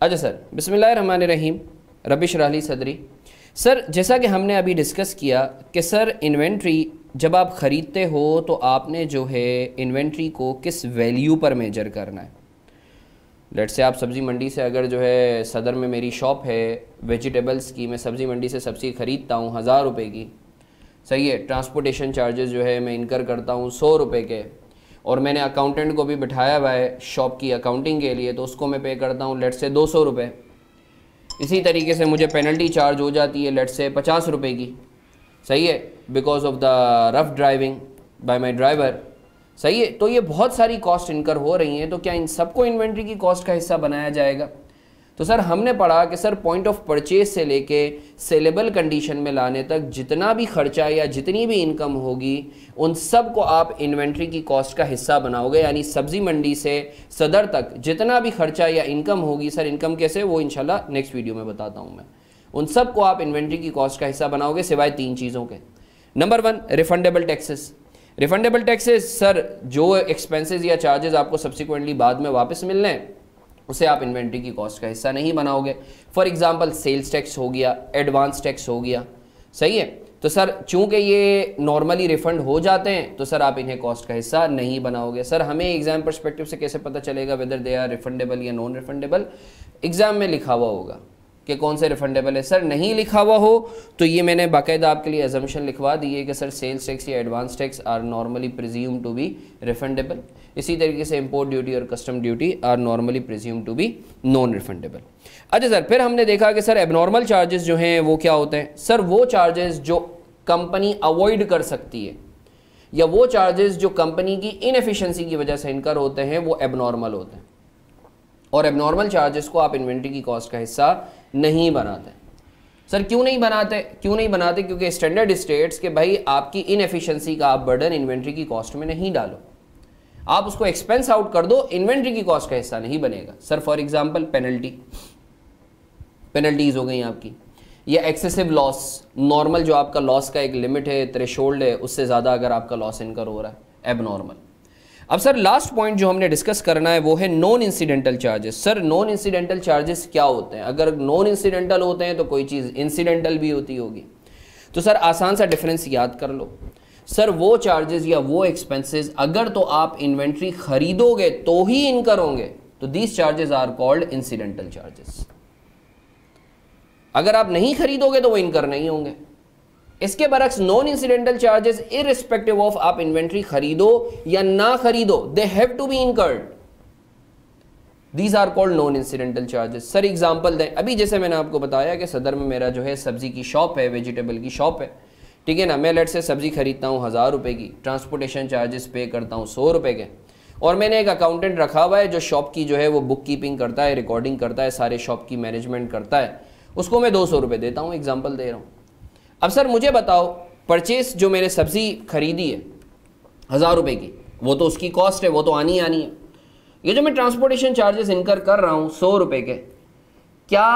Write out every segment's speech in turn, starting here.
अच्छा सर बिसमिल्लाम रबिश राली सदरी। सर, जैसा कि हमने अभी डिस्कस किया कि सर इन्वेंट्री जब आप ख़रीदते हो तो आपने जो है इन्वेंट्री को किस वैल्यू पर मेजर करना है? लेट से आप सब्ज़ी मंडी से अगर जो है सदर में मेरी शॉप है वेजिटेबल्स की मैं सब्ज़ी मंडी से सब्ज़ी ख़रीदता हूँ, हज़ार रुपये की। सही है ट्रांसपोर्टेशन चार्जेस जो है मैं इनकर करता हूँ सौ रुपये के। और मैंने अकाउंटेंट को भी बिठाया हुआ है शॉप की अकाउंटिंग के लिए तो उसको मैं पे करता हूँ लेट से दो सौ रुपये इसी तरीके से मुझे पेनल्टी चार्ज हो जाती है लेट से पचास रुपये की। सही है? Because of the rough driving by my driver सही है? तो ये बहुत सारी कॉस्ट इनकर हो रही हैं तो क्या इन सबको इन्वेंट्री की कॉस्ट का हिस्सा बनाया जाएगा? तो सर, हमने पढ़ा कि सर पॉइंट ऑफ़ परचेज से लेके सेलेबल कंडीशन में लाने तक जितना भी खर्चा या जितनी भी इनकम होगी, उन सबको आप इन्वेंट्री की कॉस्ट का हिस्सा बनाओगे, यानी सब्ज़ी मंडी से सदर तक जितना भी खर्चा या इनकम होगी, सर इनकम कैसे, वो इनशाला नेक्स्ट वीडियो में बताता हूँ मैं। उन सबको आप इन्वेंट्री की कॉस्ट का हिस्सा बनाओगे, सिवाय तीन चीज़ों के। Number one refundable taxes refundable taxes sir, जो एक्सपेंसेस या चार्जेस आपको सब्सिक्वेंटली बाद में वापस मिलने हैं उसे आप इन्वेंट्री की कॉस्ट का हिस्सा नहीं बनाओगे। फॉर एग्ज़ाम्पल सेल्स टैक्स हो गया एडवांस टैक्स हो गया। सही है? तो सर, चूँकि ये नॉर्मली रिफंड हो जाते हैं तो सर आप इन्हें कॉस्ट का हिस्सा नहीं बनाओगे। सर, हमें एग्ज़ाम परस्पेक्टिव से कैसे पता चलेगा वेदर दे आर रिफंडेबल या नॉन रिफंडेबल एग्ज़ाम में लिखा हुआ होगा। कि कौन से रिफंडेबल है। सर, नहीं लिखा हुआ हो तो ये मैंने बाकायदा आपके लिए एजम्पन लिखवा दी है कि सर सेल्स टैक्स या advance tax are normally presume to be refundable इसी तरीके से इम्पोर्ट ड्यूटी और custom duty are normally presume to be non refundable अच्छा सर, फिर हमने देखा कि सर एबनॉर्मल चार्जेस जो हैं, वो क्या होते हैं? सर, वो चार्जेस जो कंपनी अवॉइड कर सकती है, या वो चार्जेस जो कंपनी की इनएफिशिएंसी की वजह से इनकर होते हैं, वो एबनॉर्मल होते हैं। और एबनॉर्मल चार्जेस को आप इन्वेंट्री की कॉस्ट का हिस्सा नहीं बनाते। सर, क्यों नहीं बनाते? क्यों नहीं बनाते? क्योंकि स्टैंडर्ड स्टेट्स के भाई आपकी इनएफिशिएंसी का आप बर्डन इन्वेंट्री की कॉस्ट में नहीं डालो। आप उसको एक्सपेंस आउट कर दो इन्वेंट्री की कॉस्ट का हिस्सा नहीं बनेगा। Sir for example penalty penalties हो गई आपकी। या एक्सेसिव लॉस नॉर्मल जो आपका लॉस का एक लिमिट है त्रेशोल्ड है, उससे ज़्यादा अगर आपका लॉस इनकर हो रहा है। एब नॉर्मल अब सर लास्ट पॉइंट जो हमने डिस्कस करना है, वो है non incidental charges sir non incidental charges क्या होते हैं? अगर नॉन इंसिडेंटल होते हैं तो कोई चीज़ इंसिडेंटल भी होती होगी. तो सर, आसान सा डिफरेंस याद कर लो. सर वो चार्जेस या वो एक्सपेंसेस अगर तो आप इन्वेंट्री खरीदोगे तो ही इनकर होंगे. तो these charges are called incidental charges अगर आप नहीं खरीदोगे तो वो इनकर नहीं होंगे. इसके बरक्स non incidental charges irrespective of आप इन्वेंट्री खरीदो या ना खरीदो they have to be incurred these are called non incidental charges sir example दें। अभी जैसे मैंने आपको बताया कि सदर में मेरा जो है सब्ज़ी की शॉप है वेजिटेबल की शॉप है। ठीक है ना? मैं लेट से सब्ज़ी खरीदता हूँ हज़ार रुपये की ट्रांसपोर्टेशन चार्जेस पे करता हूँ सौ रुपये के। और मैंने एक अकाउंटेंट रखा हुआ है जो शॉप की जो है वो बुक कीपिंग करता है रिकॉर्डिंग करता है, सारे शॉप की मैनेजमेंट करता है। उसको मैं दो सौ रुपये देता हूँ एग्ज़ाम्पल दे रहा हूँ। अब सर मुझे बताओ परचेस जो मैंने सब्ज़ी खरीदी है, हज़ार रुपये की, वो तो उसकी कॉस्ट है, वो तो आनी आनी है। ये जो मैं ट्रांसपोर्टेशन चार्जेस इनकर कर रहा हूँ, सौ रुपये के, क्या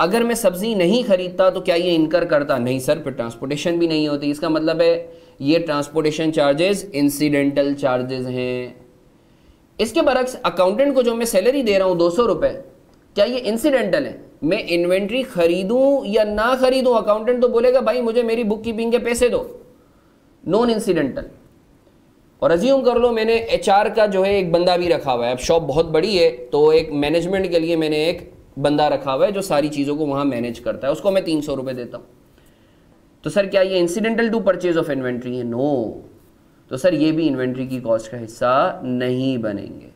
अगर मैं सब्ज़ी नहीं ख़रीदता तो क्या ये इनकर करता? नहीं सर, फिर ट्रांसपोर्टेशन भी नहीं होती। इसका मतलब है, ये ट्रांसपोर्टेशन चार्जेस इंसिडेंटल चार्जेस हैं। इसके बरक्स अकाउंटेंट को जो मैं सैलरी दे रहा हूँ, दो सौ रुपये क्या ये इंसिडेंटल है? मैं इन्वेंट्री खरीदूं या ना खरीदूं? अकाउंटेंट तो बोलेगा, भाई, मुझे मेरी बुक कीपिंग के पैसे दो। नॉन इंसिडेंटल और अज्यूम कर लो, मैंने एचआर का जो है एक बंदा भी रखा हुआ है। अब शॉप बहुत बड़ी है तो एक मैनेजमेंट के लिए मैंने एक बंदा रखा हुआ है जो सारी चीज़ों को वहाँ मैनेज करता है। उसको मैं तीन सौ रुपये देता हूँ। तो सर, क्या ये incidental to purchase of inventory है? नो तो सर, ये भी इन्वेंट्री की कॉस्ट का हिस्सा नहीं बनेंगे।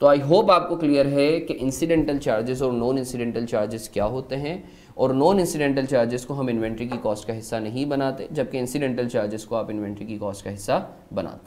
तो आई होप आपको क्लियर है कि इंसिडेंटल चार्जेस और नॉन इंसिडेंटल चार्जेस क्या होते हैं? और नॉन इंसिडेंटल चार्जेस को हम इन्वेंट्री की कॉस्ट का हिस्सा नहीं बनाते, जबकि इंसिडेंटल चार्जेस को आप इन्वेंट्री की कॉस्ट का हिस्सा बनाते हैं।